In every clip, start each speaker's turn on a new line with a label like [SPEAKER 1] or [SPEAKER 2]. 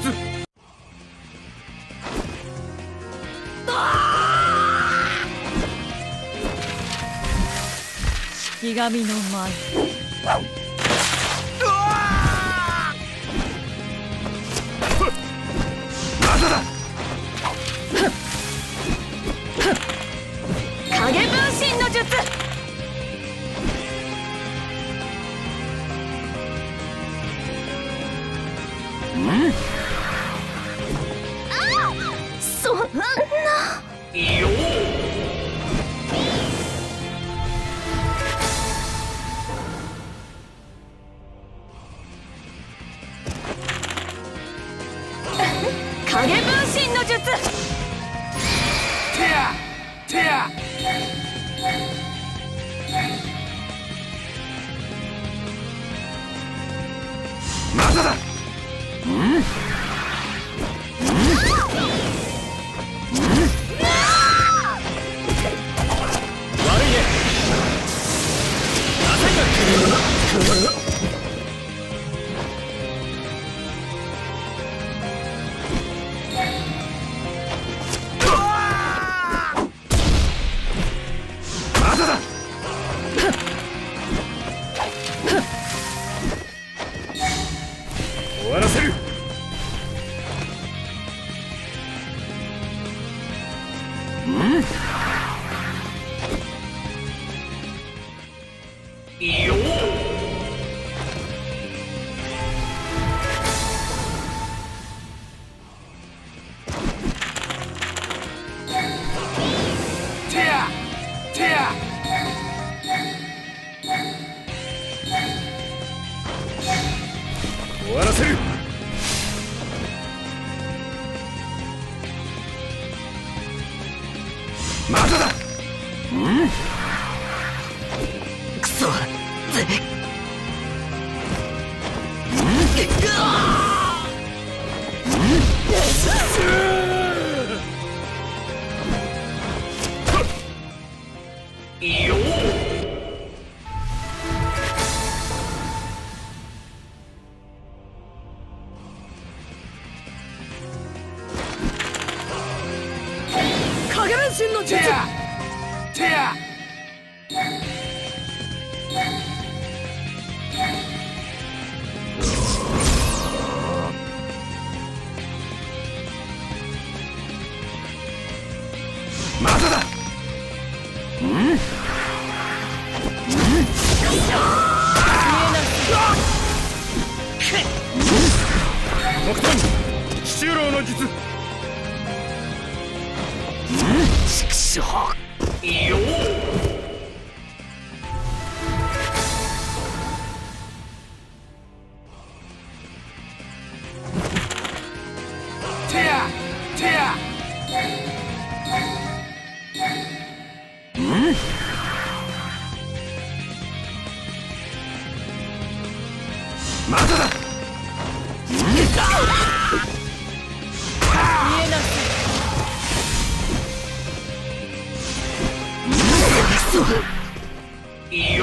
[SPEAKER 1] 術。
[SPEAKER 2] 式神の舞
[SPEAKER 1] まだだ。
[SPEAKER 2] くそ影
[SPEAKER 1] まだ。だ木遁七郎の術
[SPEAKER 2] 畜生
[SPEAKER 1] てま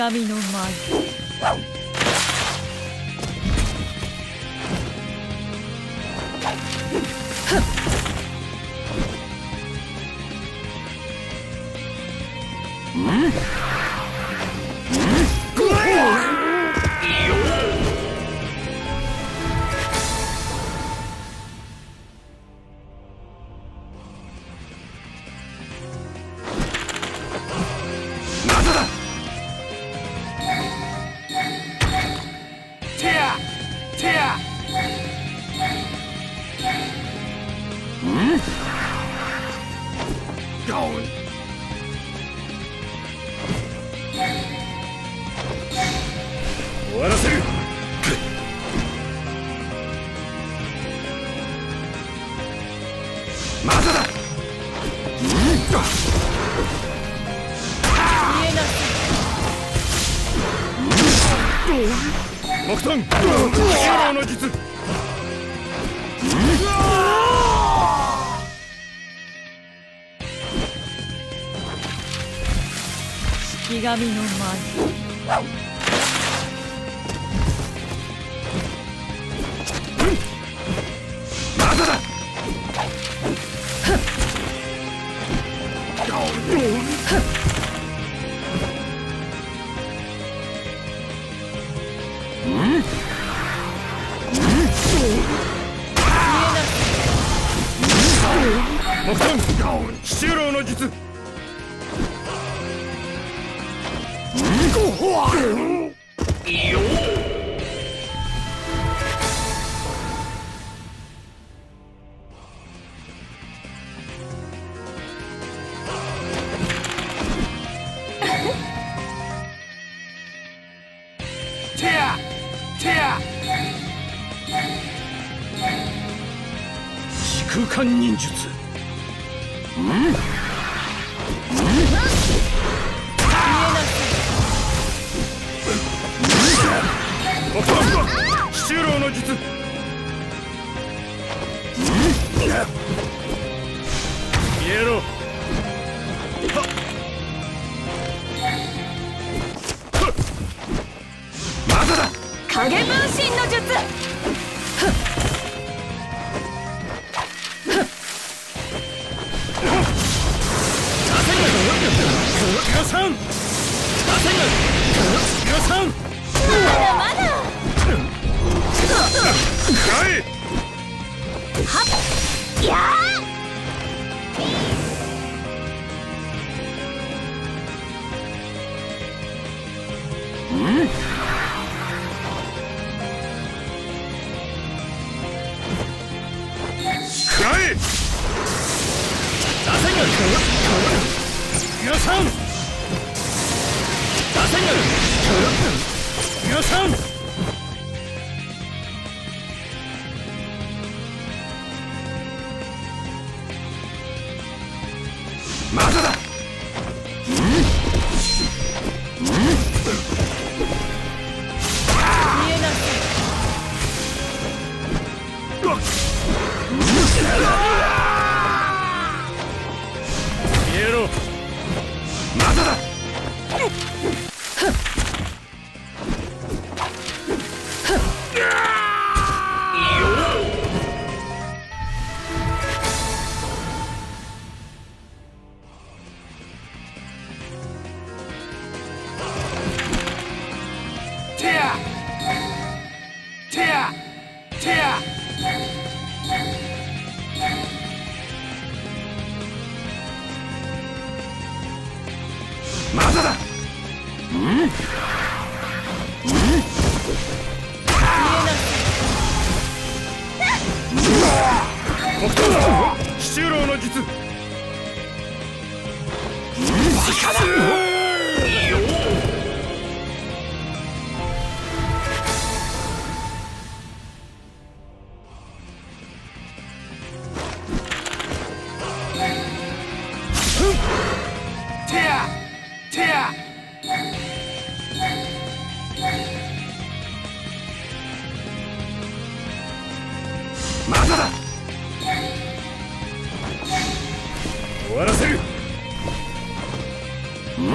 [SPEAKER 2] 神の舞
[SPEAKER 1] ってやーローの術。
[SPEAKER 2] 式神の舞
[SPEAKER 3] てや。
[SPEAKER 1] 時空間忍術。木遁七郎の術消えろ
[SPEAKER 2] 影分身の術。
[SPEAKER 1] ガサンガサン
[SPEAKER 2] ま
[SPEAKER 3] まだ。だ
[SPEAKER 1] 木遁七郎の術
[SPEAKER 3] て
[SPEAKER 2] 見え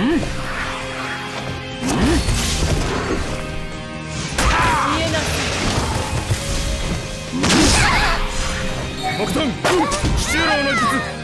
[SPEAKER 2] な
[SPEAKER 1] 木遁七郎の術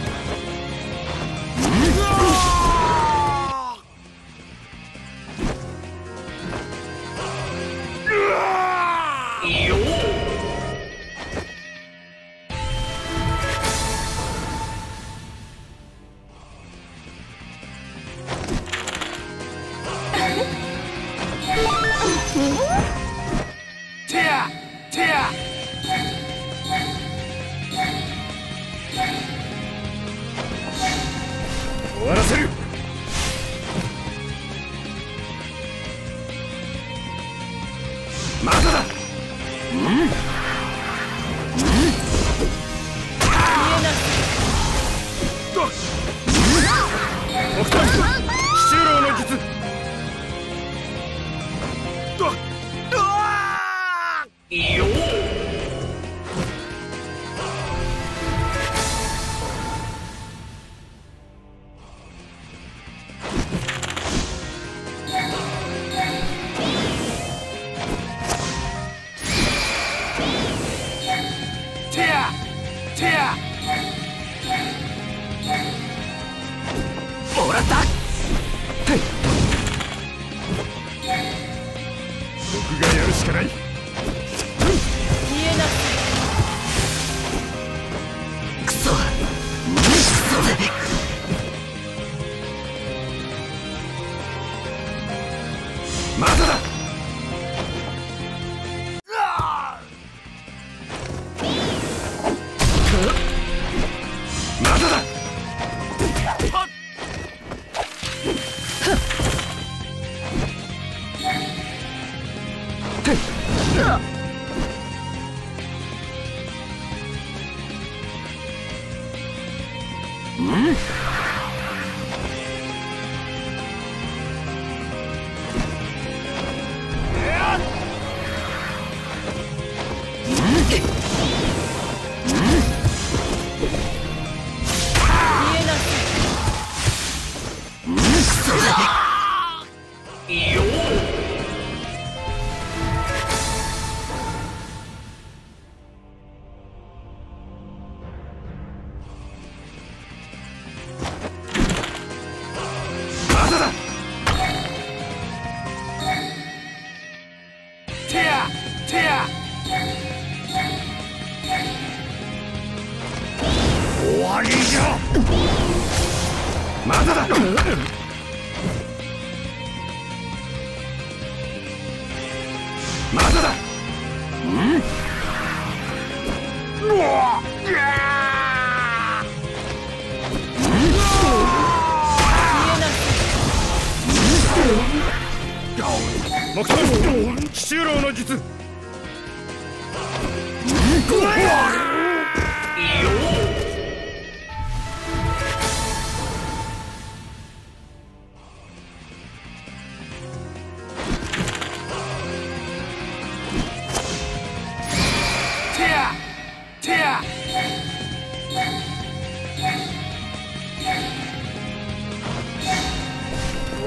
[SPEAKER 1] 出。¡Caray!
[SPEAKER 3] まだだ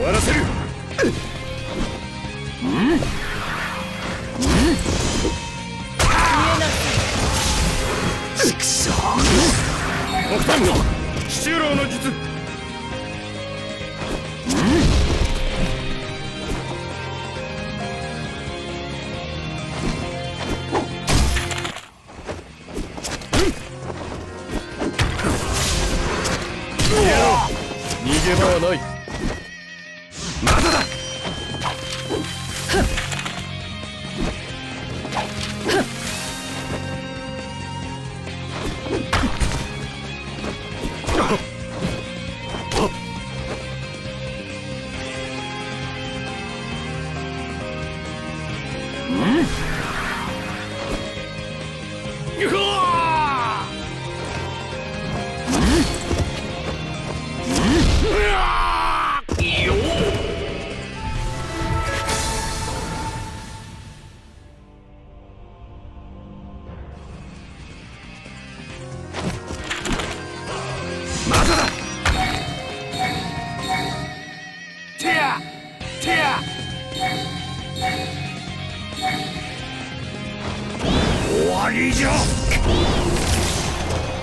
[SPEAKER 3] 終わら
[SPEAKER 1] せる。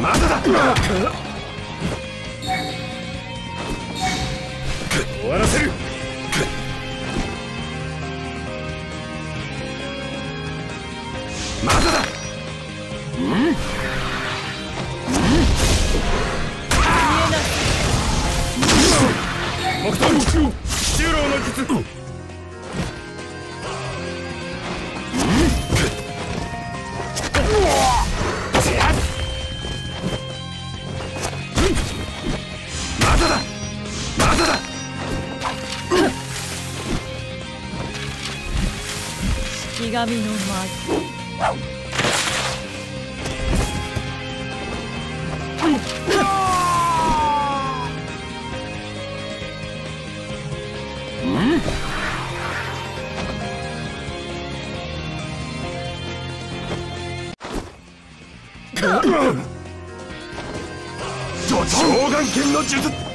[SPEAKER 3] まだだ。終わ
[SPEAKER 1] らせる。
[SPEAKER 3] まだだ。うん。うん。
[SPEAKER 1] 木刀中老の術
[SPEAKER 2] 神の舞
[SPEAKER 3] 上眼剣の術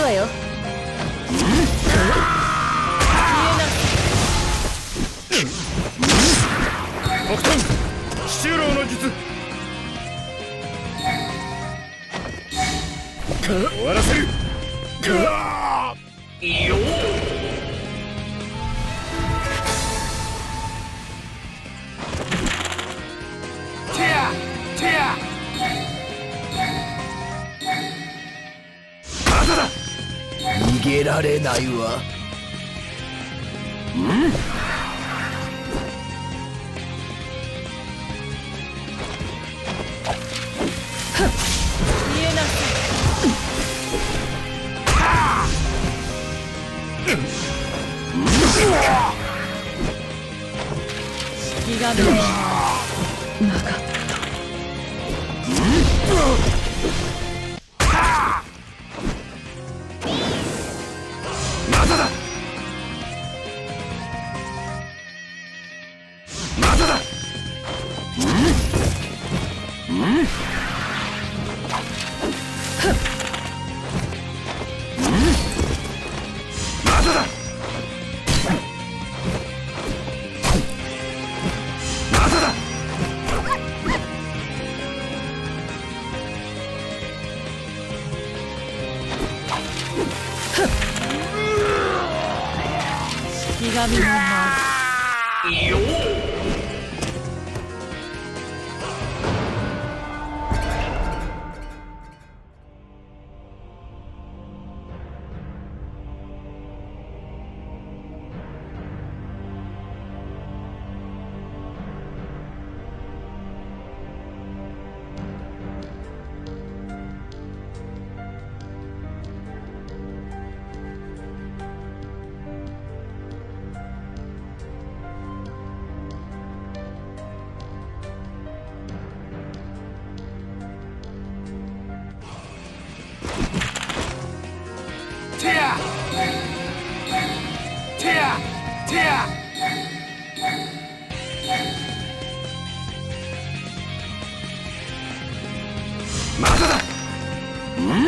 [SPEAKER 2] く。わよ
[SPEAKER 1] っ終わらせる。
[SPEAKER 4] よげられないわ。
[SPEAKER 2] うん。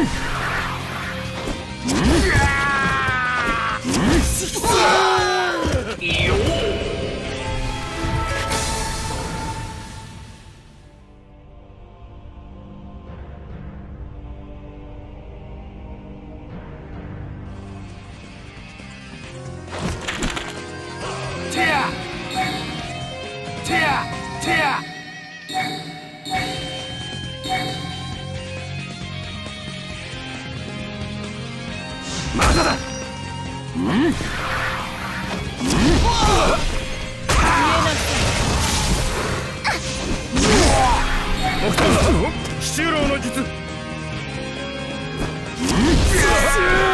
[SPEAKER 2] Hmm. Yes!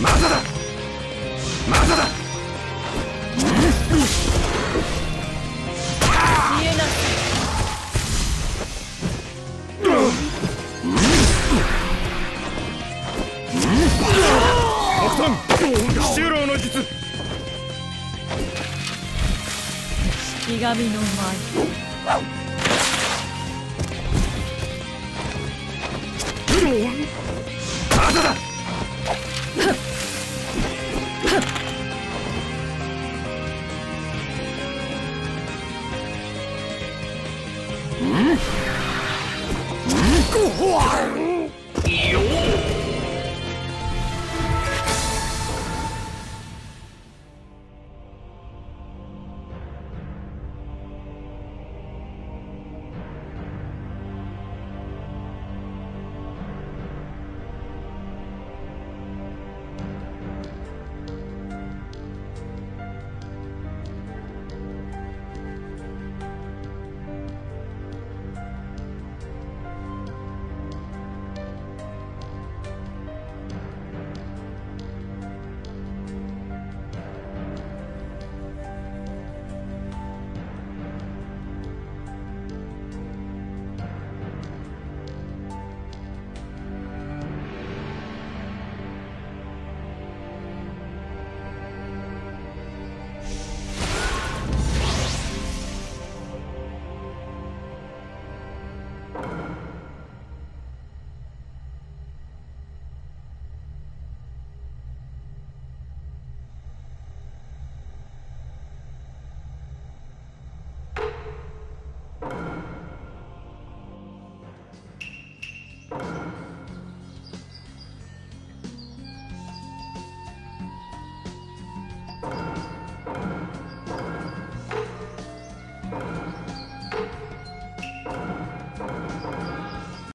[SPEAKER 3] まだだ。まだ。だ
[SPEAKER 2] 消えなさ
[SPEAKER 1] 木遁七郎の術
[SPEAKER 2] 式神の舞